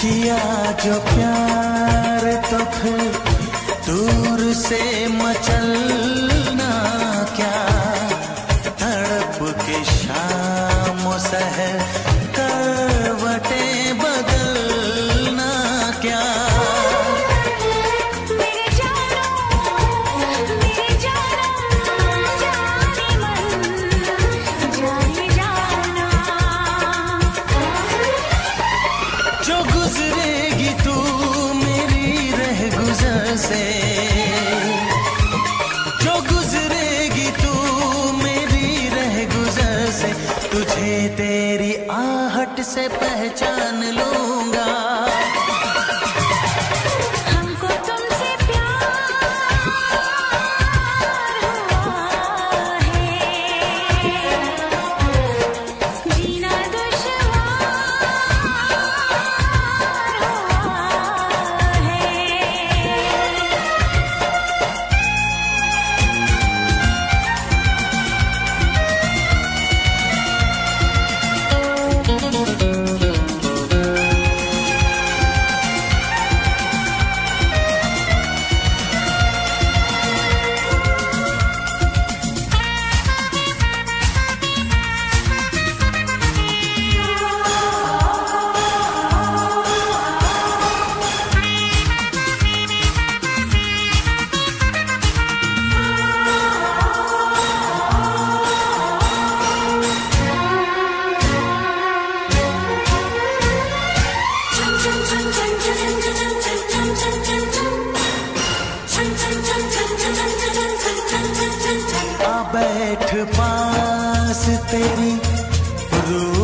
किया जो प्यार तो फिर दूर से मचलना through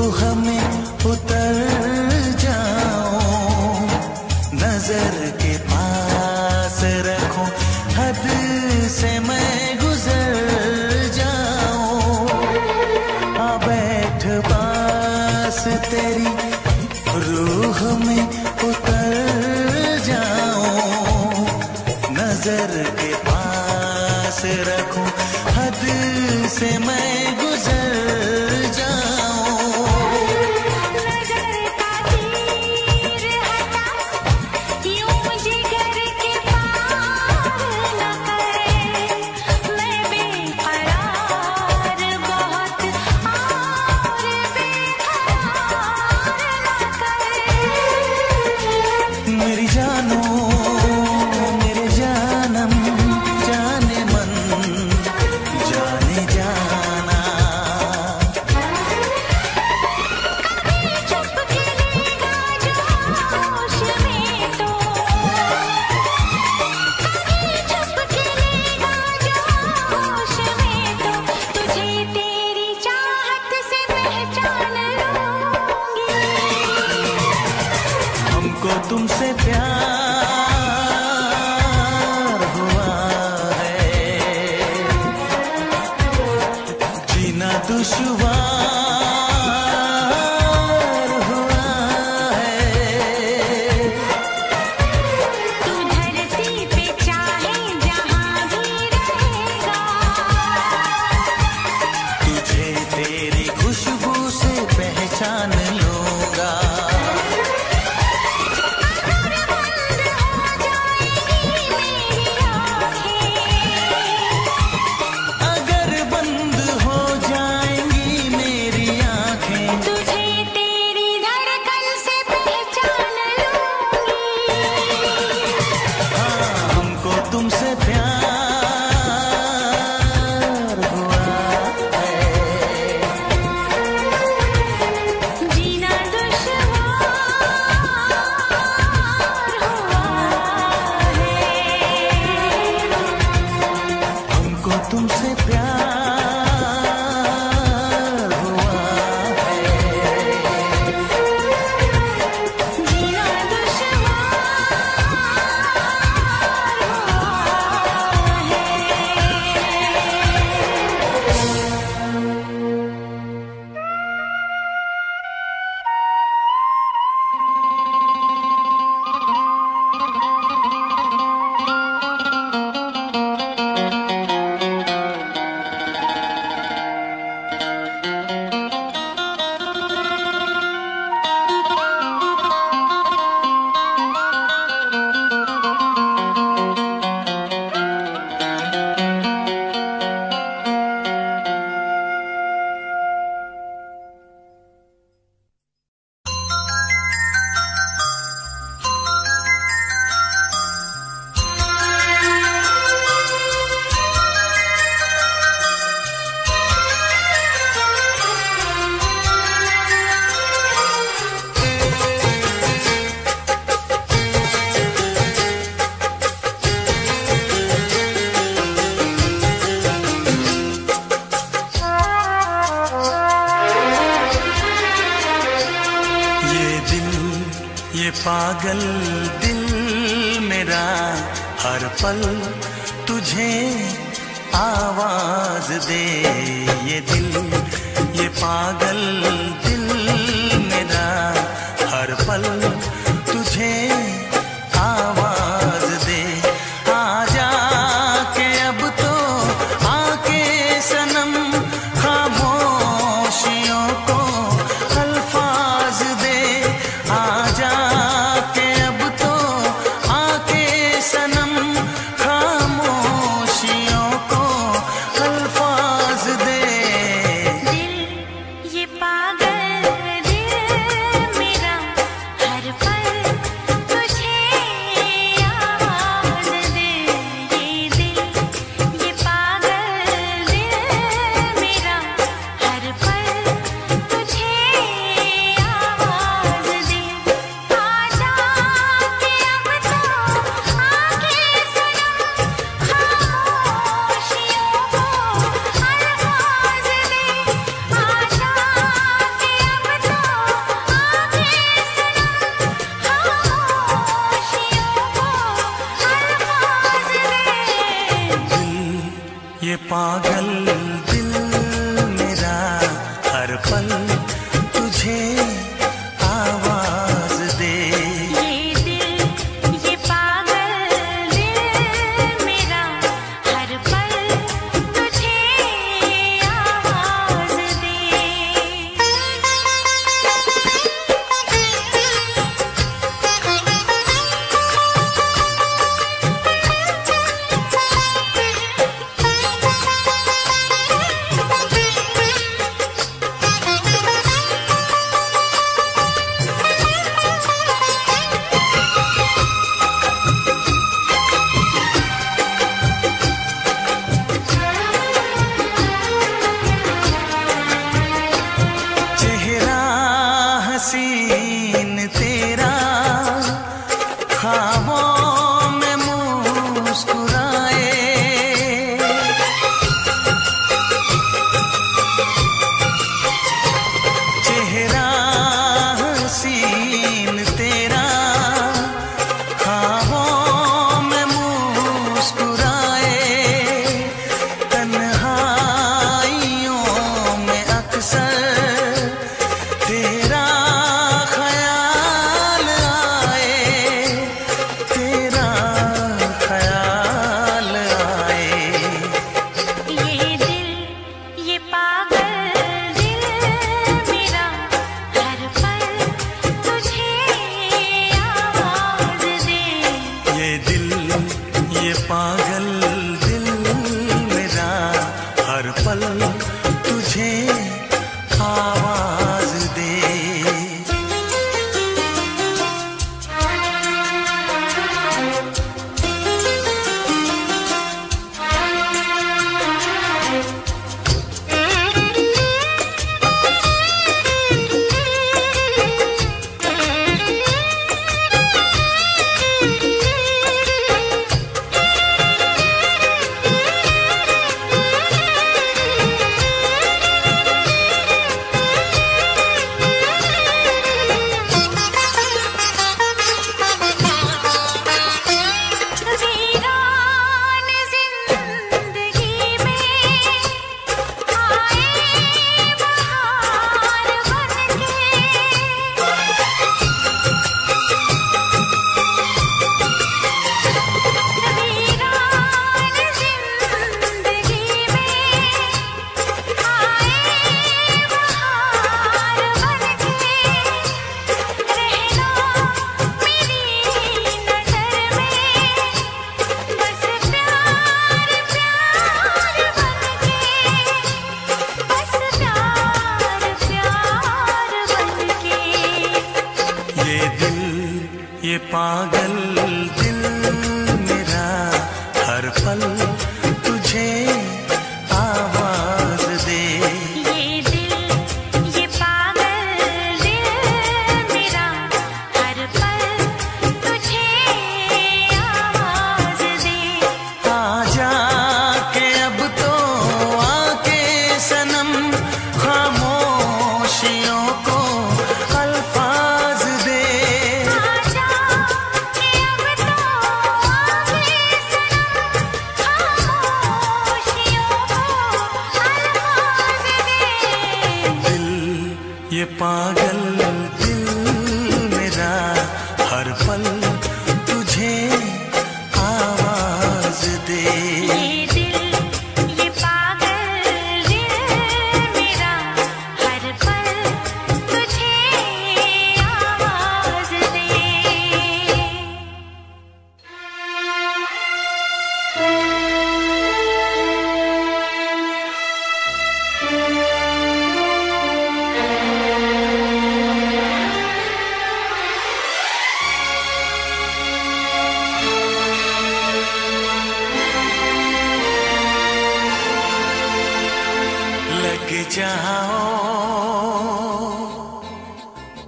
आवाज़ दे ये दिल ये पागल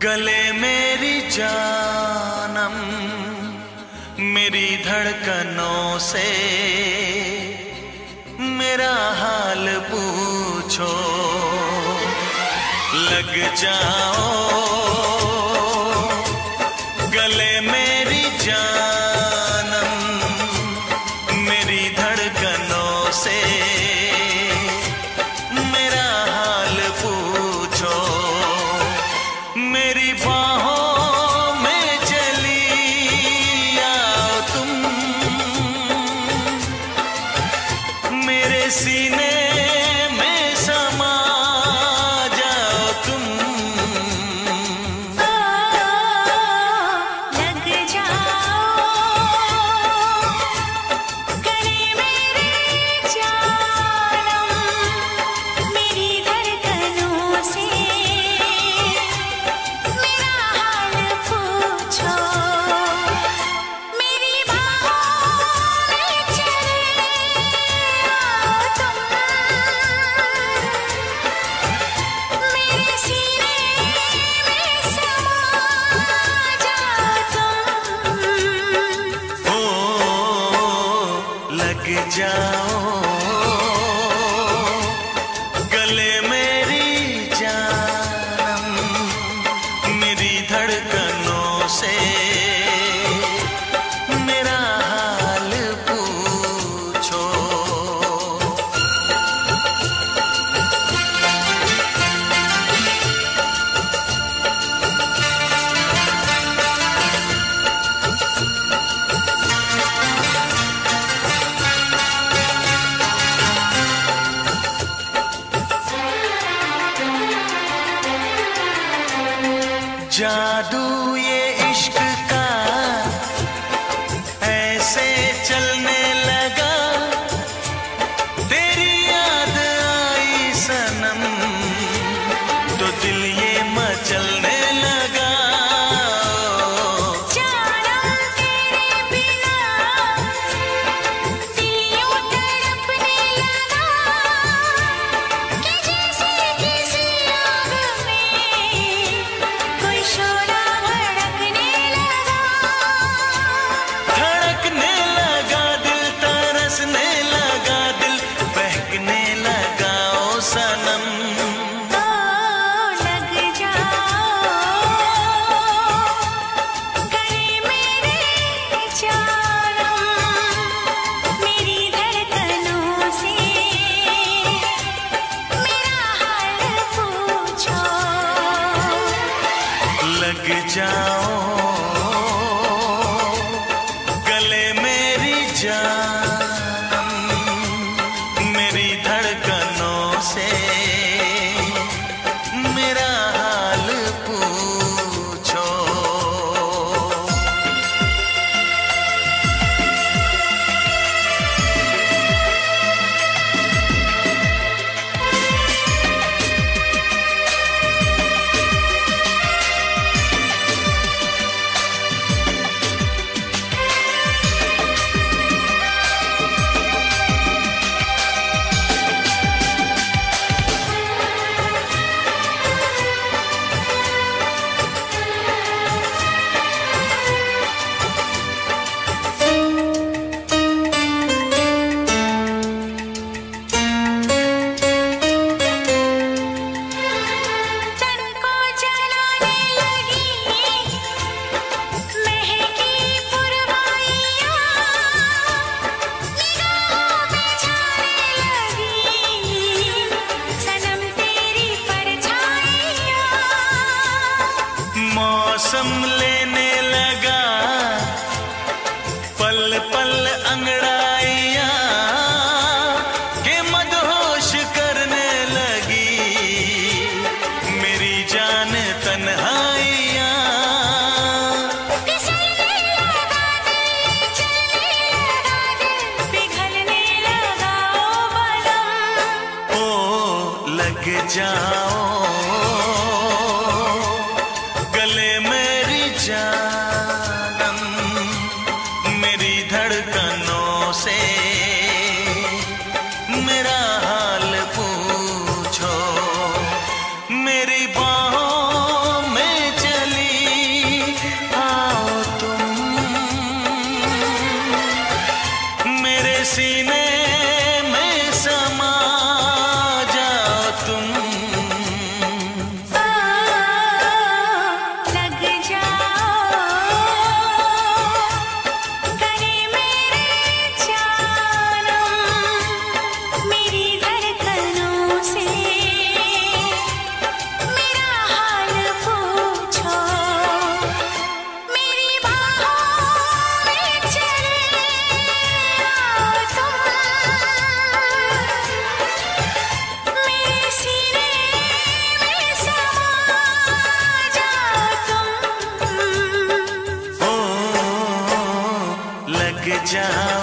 गले मेरी जानम मेरी धड़कनों से मेरा हाल पूछो। लग जाओ जादू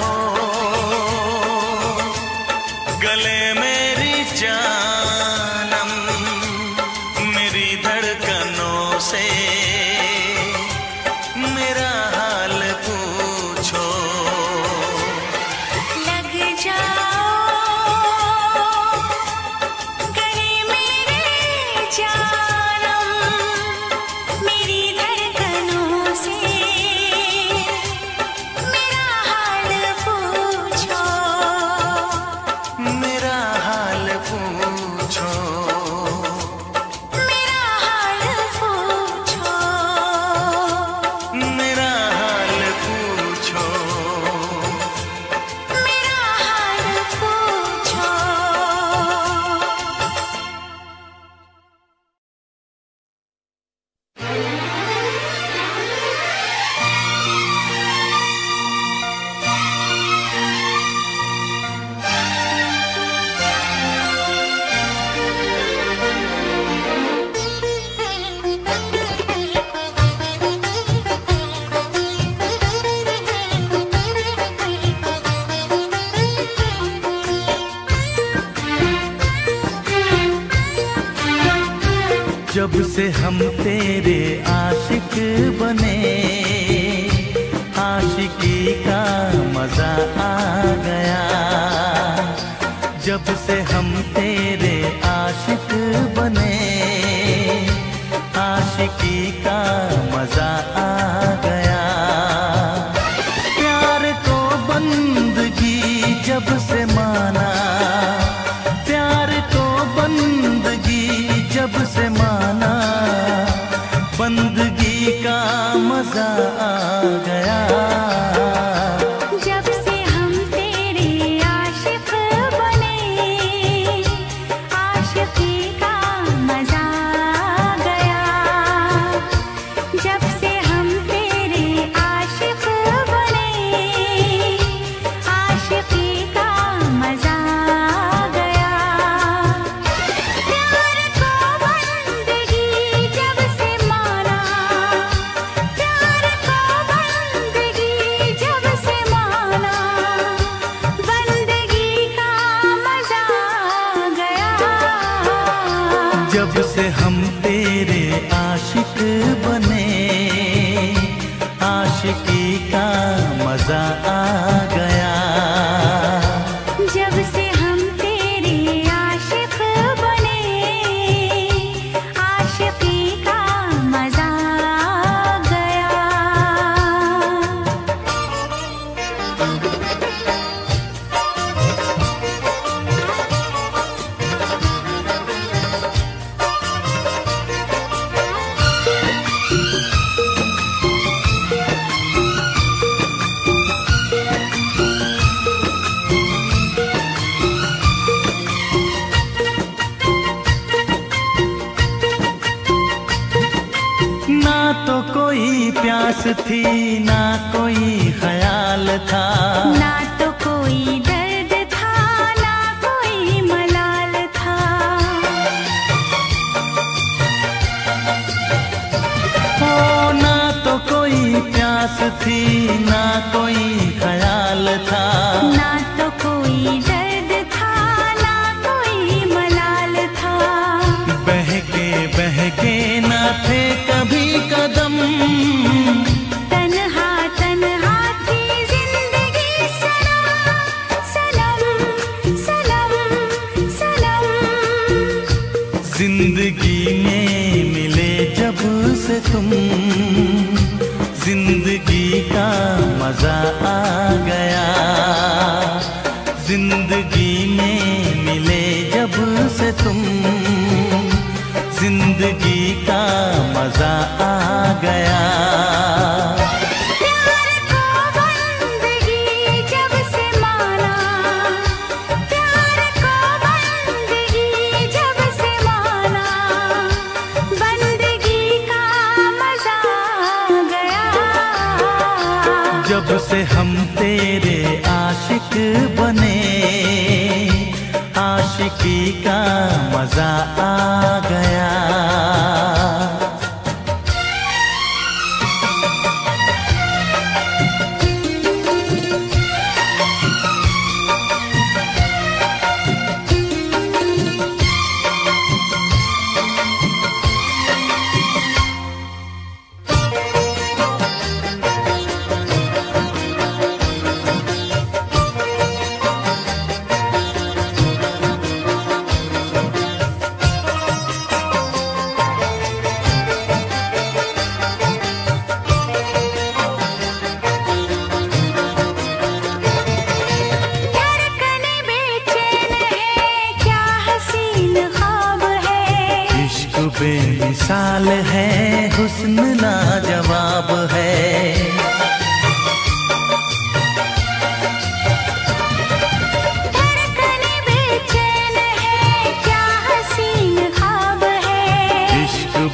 down.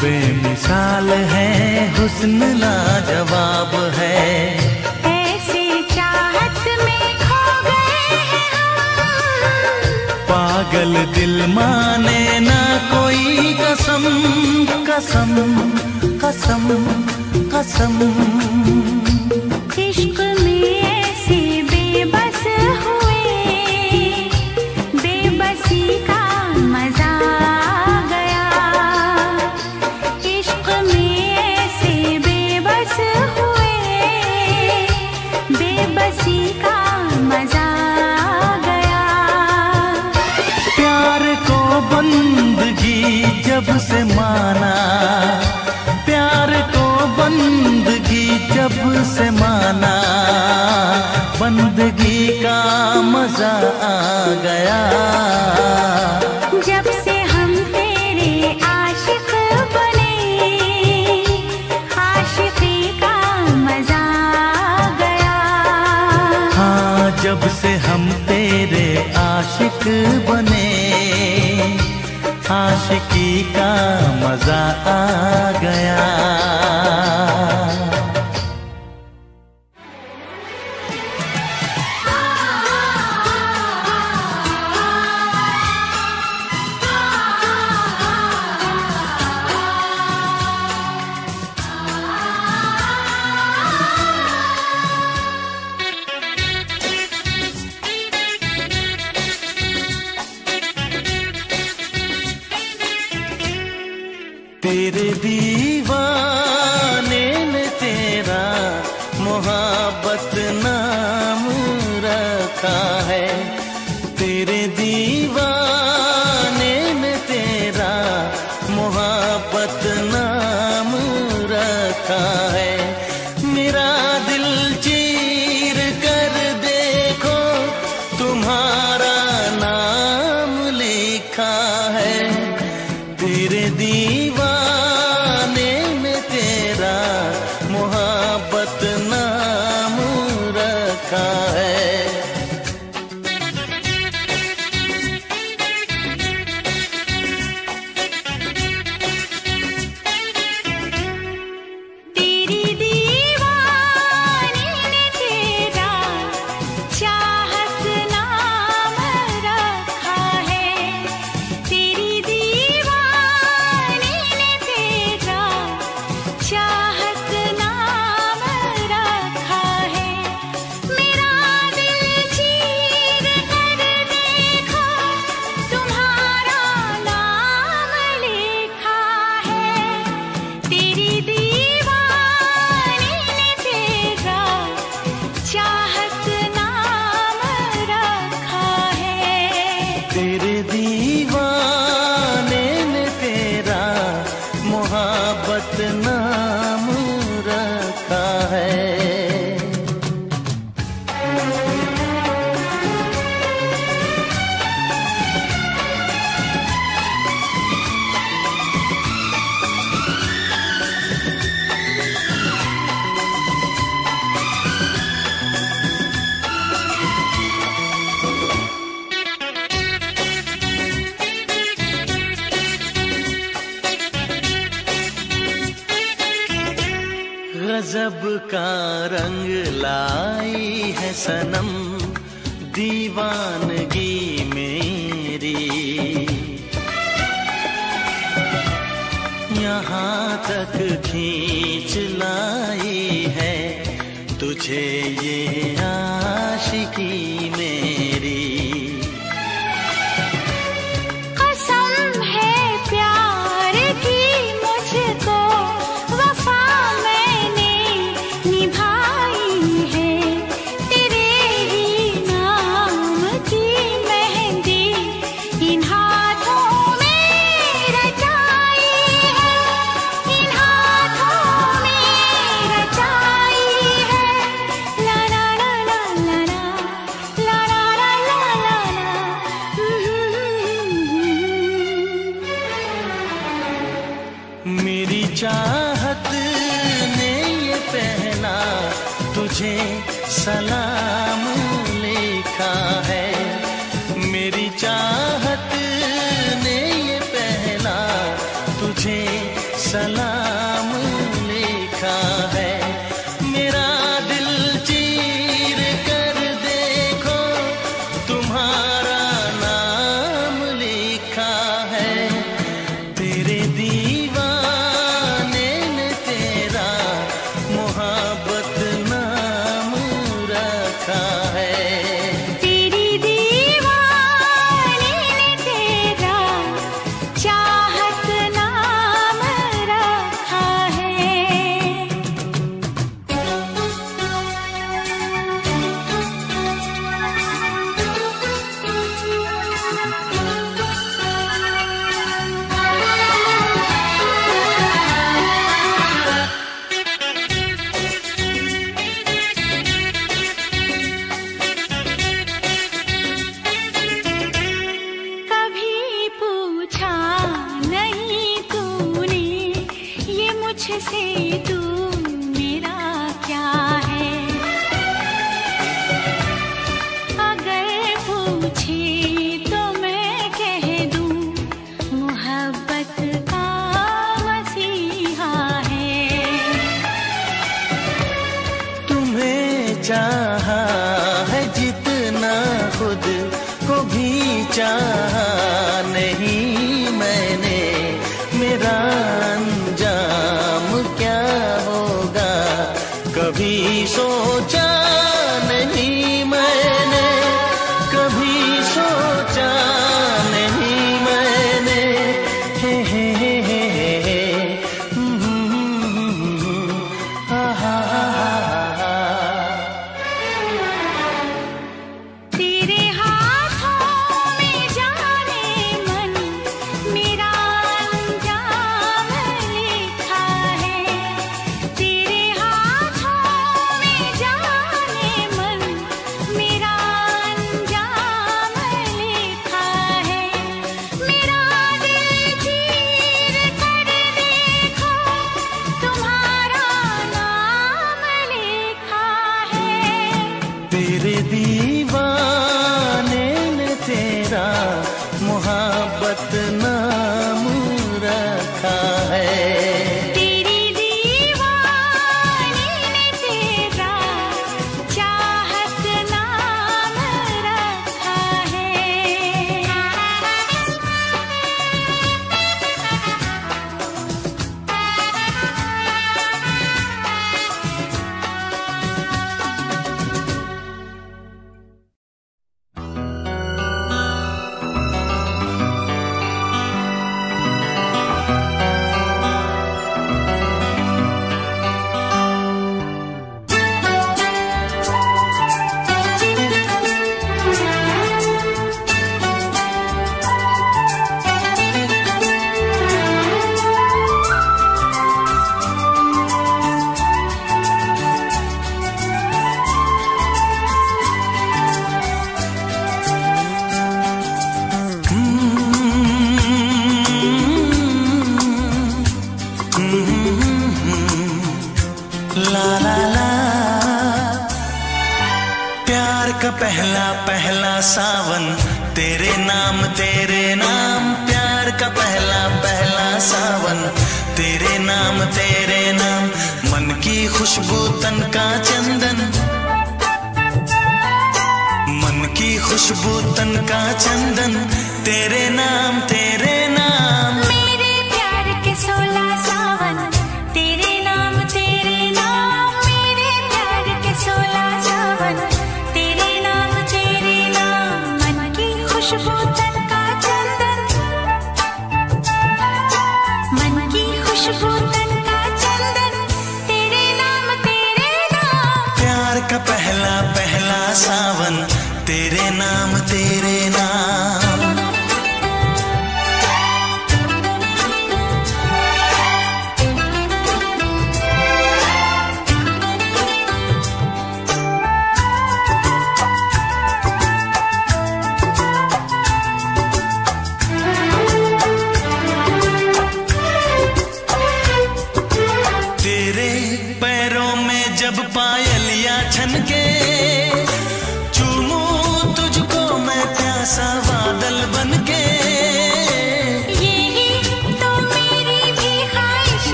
बेमिसाल है हुस्न लाजवाब है। ऐसी चाहत में खो गए पागल दिल माने ना कोई कसम कसम कसम कसम, कसम। दीवानगी मेरी। यहाँ तक खींच लाई है तुझे ये आशिकी में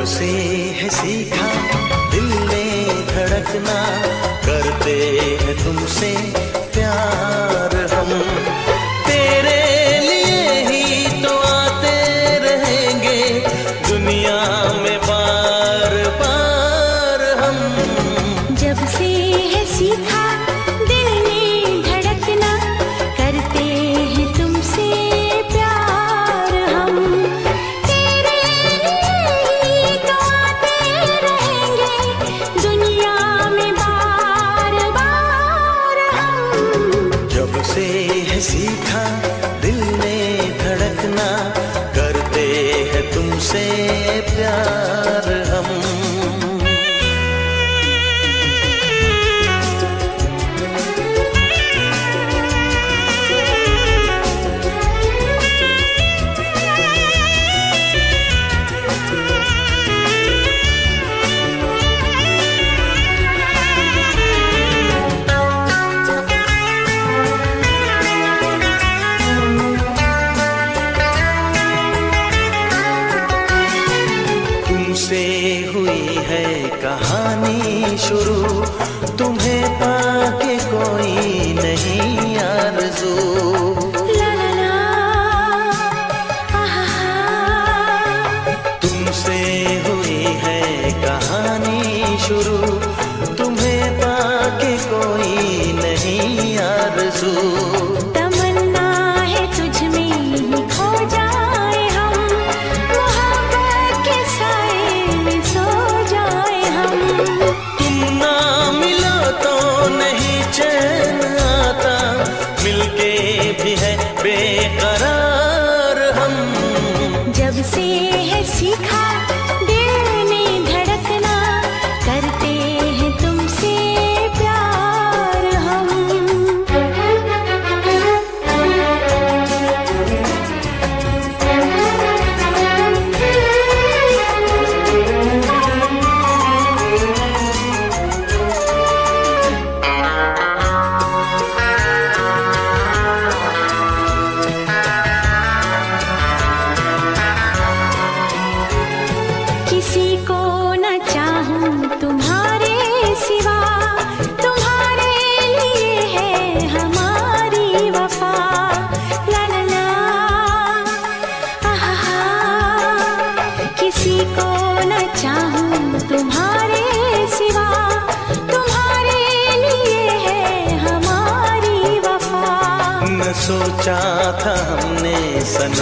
प्यार से है सीखा दिल में धड़कना करते हैं तुमसे।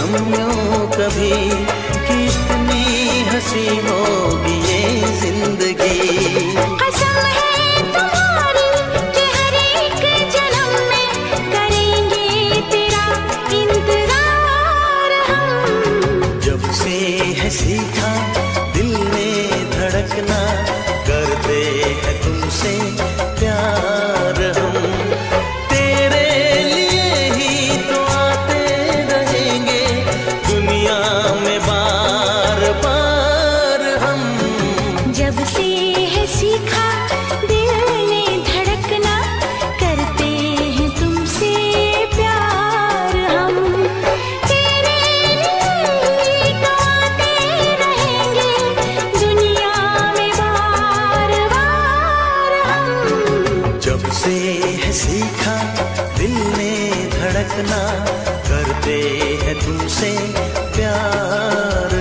तुम यो कभी कितनी हसी हो करते हैं सीखा दिल में धड़कना करते हैं तुमसे प्यार।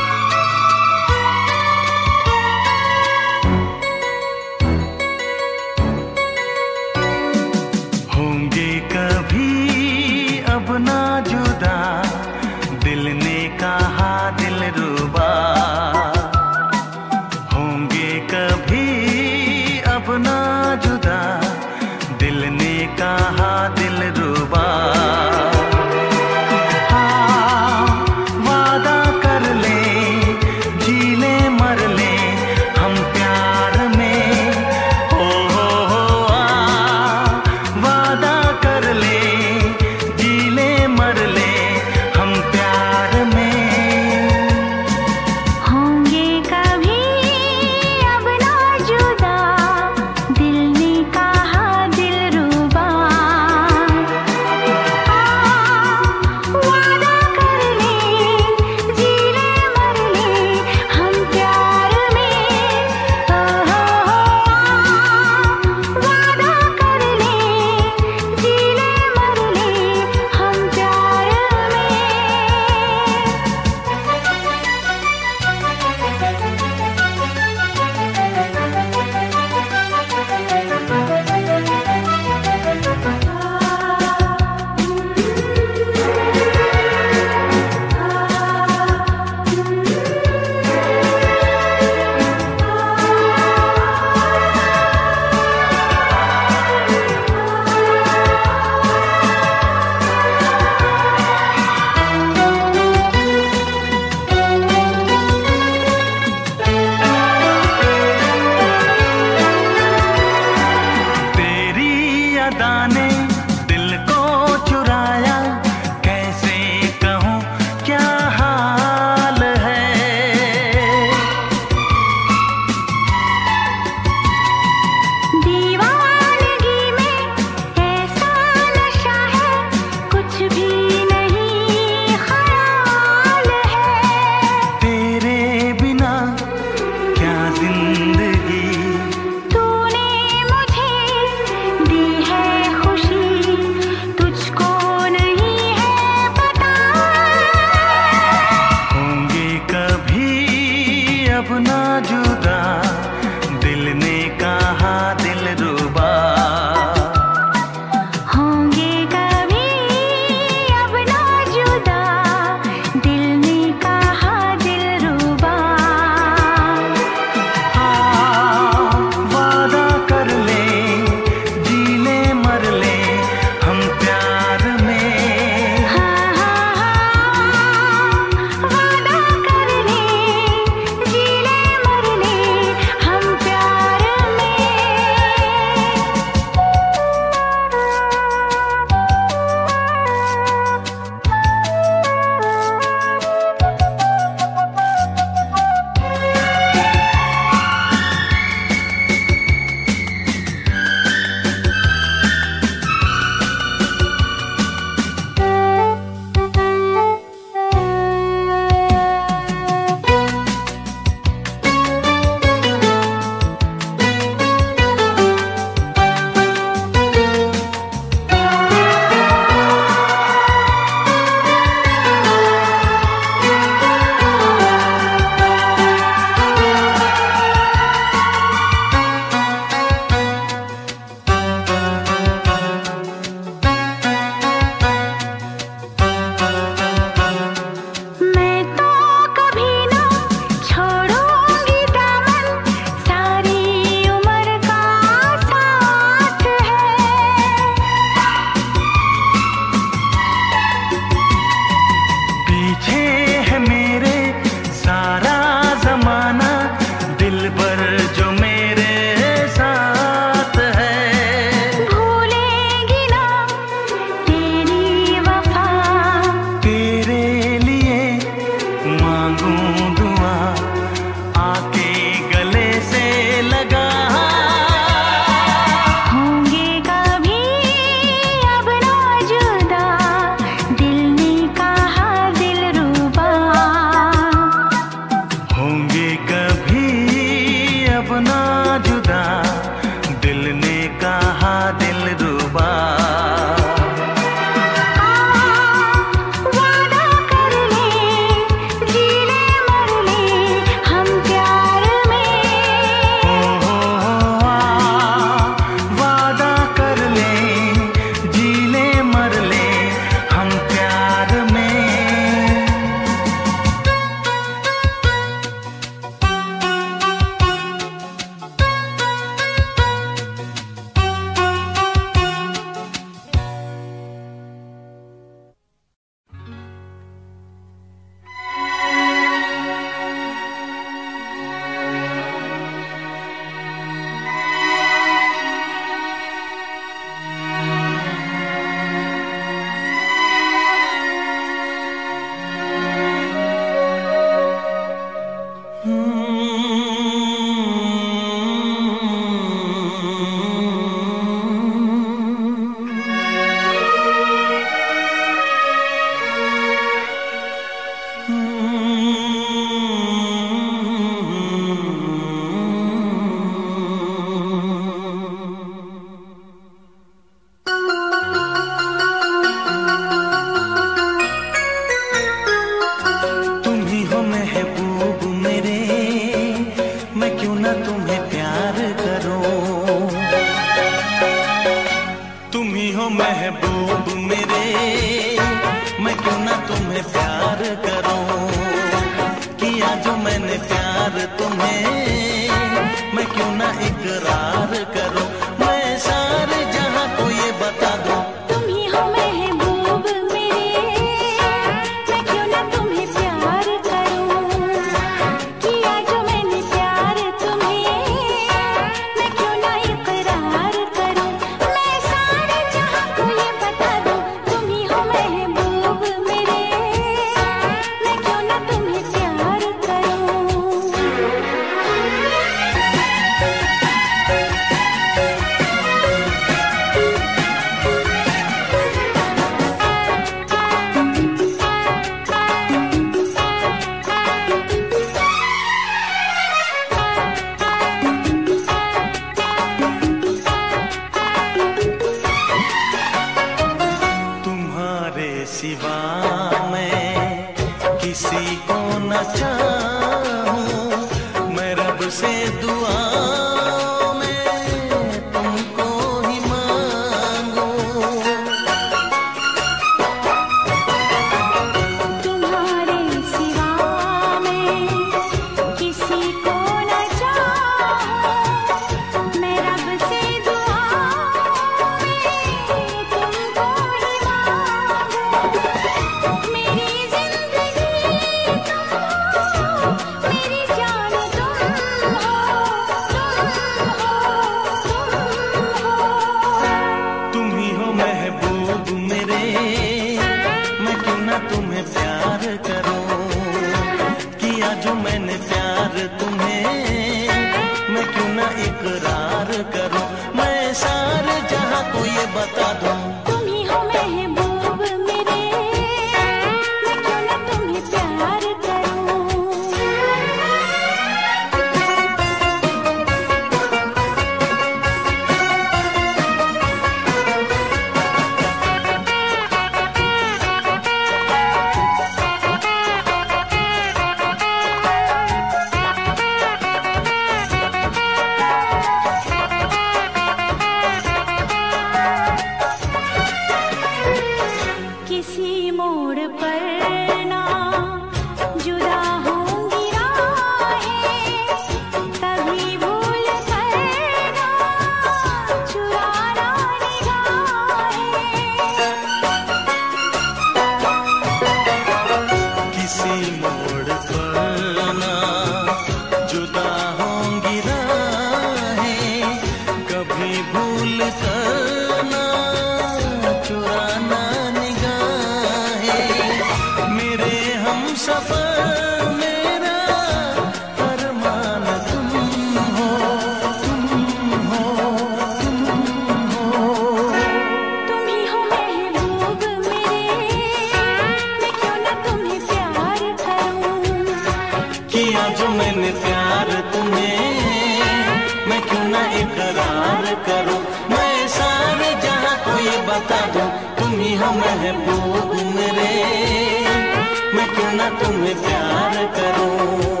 तुम्हें प्यार करूँ।